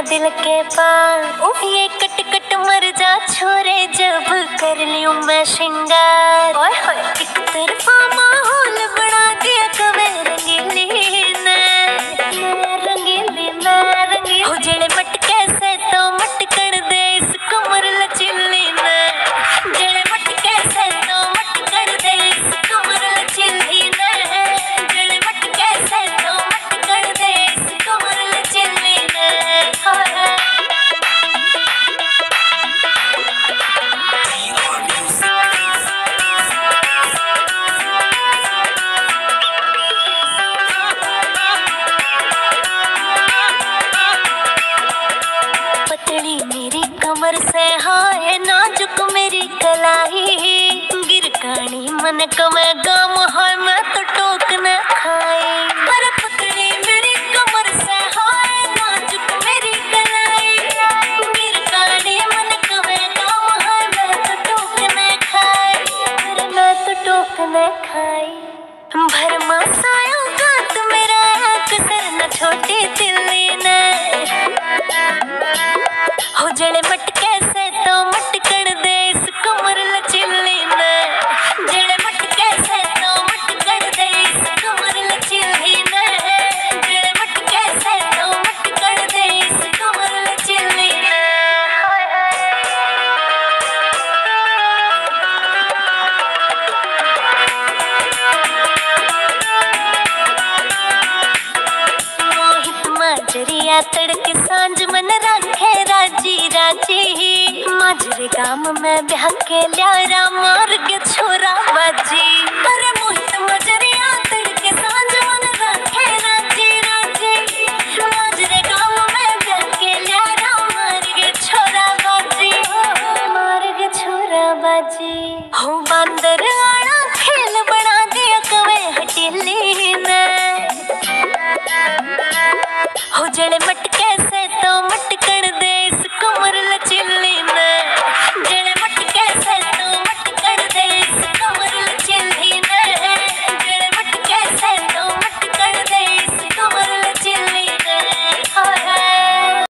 दिल के पास ये कट कट मर जा छोरे, जब कर लियो मैं श्रृंगार। एक तरफा कमर से हाय नाजुक मेरी कलाई। गिर कानी मन कमे गम हाय मैं तो तड़के साँझ मन रखे राज़ी राज़ी। माजरे गाम में ब्याह के ल्यारा, मार के छोरा बाजी। अरे मोहित राज़ी राज़ी। माजरे गाम में छोरा हो बंदर ने मटके